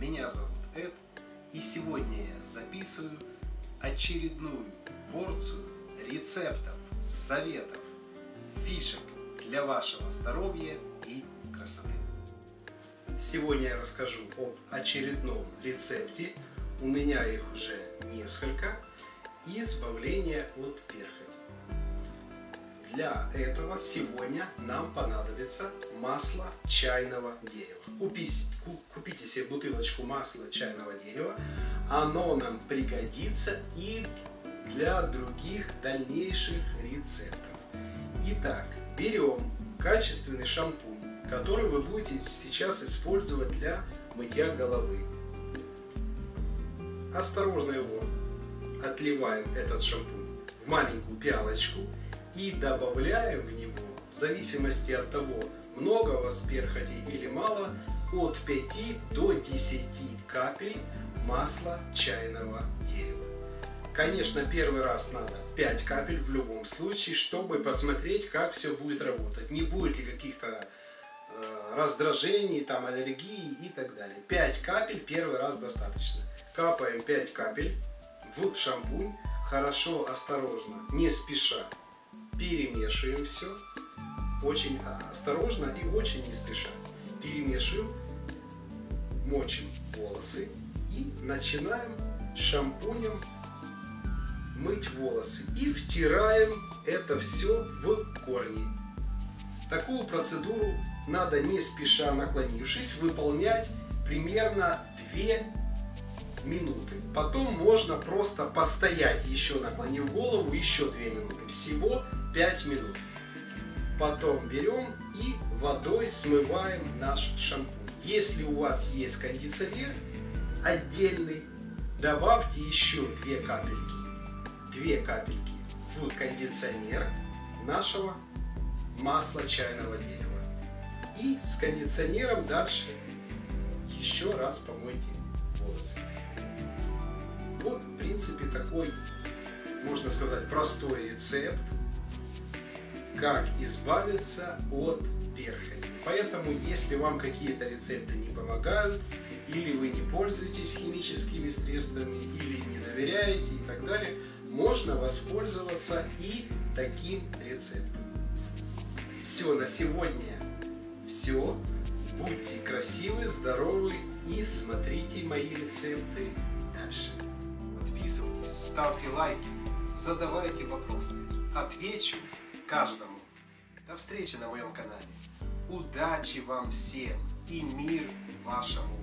Меня зовут Эд, и сегодня я записываю очередную порцию рецептов, советов, фишек для вашего здоровья и красоты. Сегодня я расскажу об очередном рецепте, у меня их уже несколько, избавления от перхоти. Для этого сегодня нам понадобится масло чайного дерева. Купите, купите себе бутылочку масла чайного дерева. Оно нам пригодится и для других дальнейших рецептов. Итак, берем качественный шампунь, который вы будете сейчас использовать для мытья головы. Осторожно его отливаем, этот шампунь, в маленькую пиалочку и добавляем в него, в зависимости от того, много у вас перхоти или мало, от 5 до 10 капель масла чайного дерева. Конечно, первый раз надо 5 капель в любом случае, чтобы посмотреть, как все будет работать. Не будет ли каких-то э, раздражений, там, аллергии и так далее. 5 капель первый раз достаточно. Капаем 5 капель в шампунь, хорошо, осторожно, не спеша перемешиваем все, очень осторожно и очень не спеша. Перемешиваем, мочим волосы и начинаем шампунем мыть волосы. И втираем это все в корни. Такую процедуру надо не спеша наклонившись выполнять примерно 2 минуты. Потом можно просто постоять еще наклонив голову еще 2 минуты. Всего 5 минут. Потом берем и водой смываем наш шампунь. Если у вас есть кондиционер отдельный, добавьте еще 2 капельки, 2 капельки в кондиционер нашего масла чайного дерева. И с кондиционером дальше еще раз помойте волосы. Вот, в принципе, такой, можно сказать, простой рецепт как избавиться от перхоти. Поэтому, если вам какие-то рецепты не помогают, или вы не пользуетесь химическими средствами, или не доверяете и так далее, можно воспользоваться и таким рецептом. Все на сегодня. Все. Будьте красивы, здоровы и смотрите мои рецепты дальше. Подписывайтесь, ставьте лайки, задавайте вопросы. Отвечу каждому. До встречи на моем канале. Удачи вам всем и мир вашему